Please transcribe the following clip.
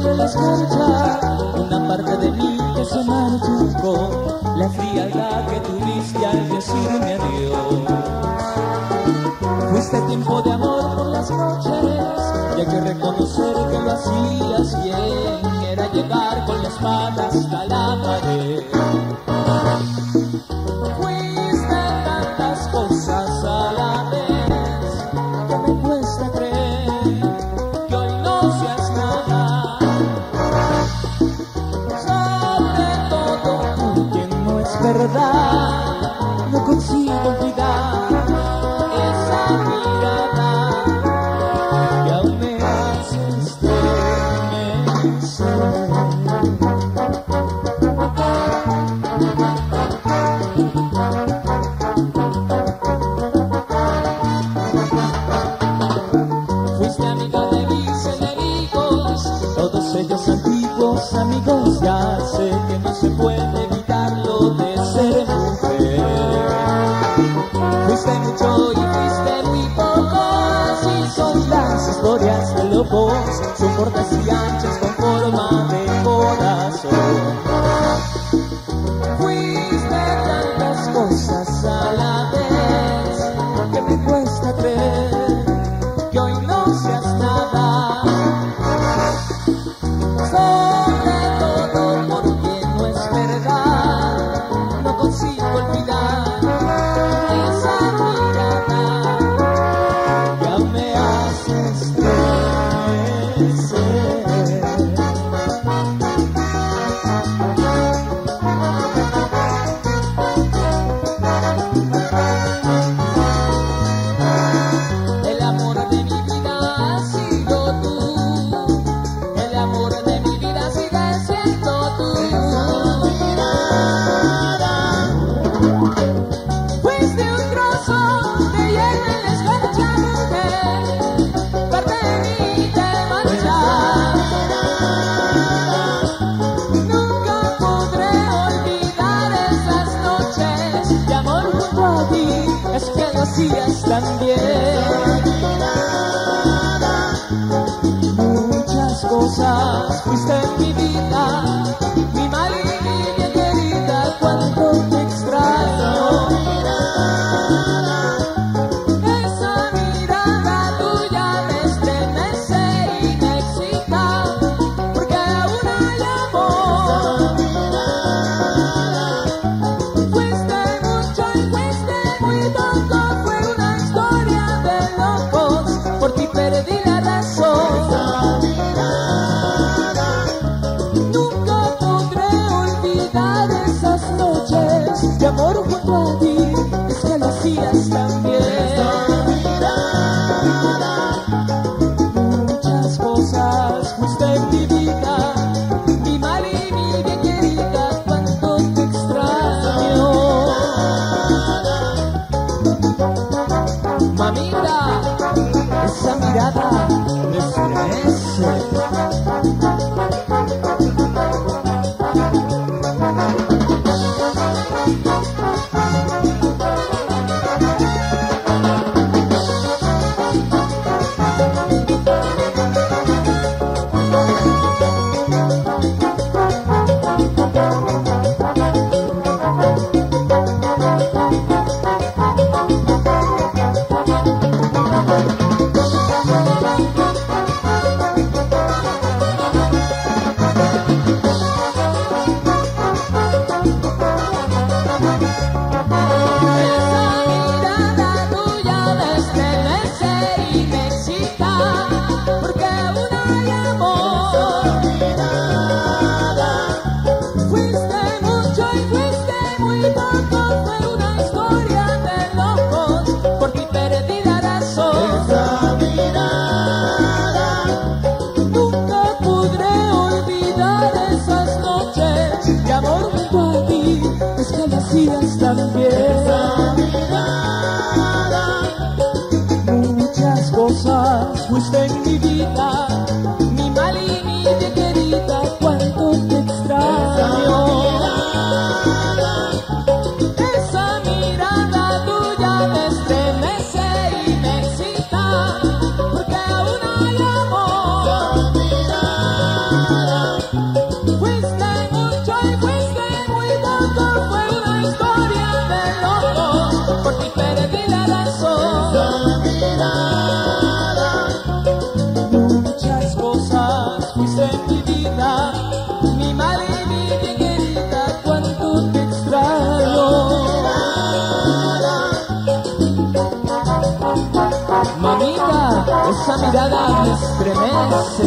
que descorcha una parte de mí que se marchó, la frialdad que tuviste al decirme adiós. Fuiste tiempo de amor por las noches, y hay que reconocer que lo hacías bien, era llegar con las patas antiguos amigos. Ya sé que no se puede evitarlo de ser mujer. Fuiste mucho y fuiste muy poco, así son las historias de lobos. Son cortas fuiste mi vida. esa mirada de. Mirada me estremece,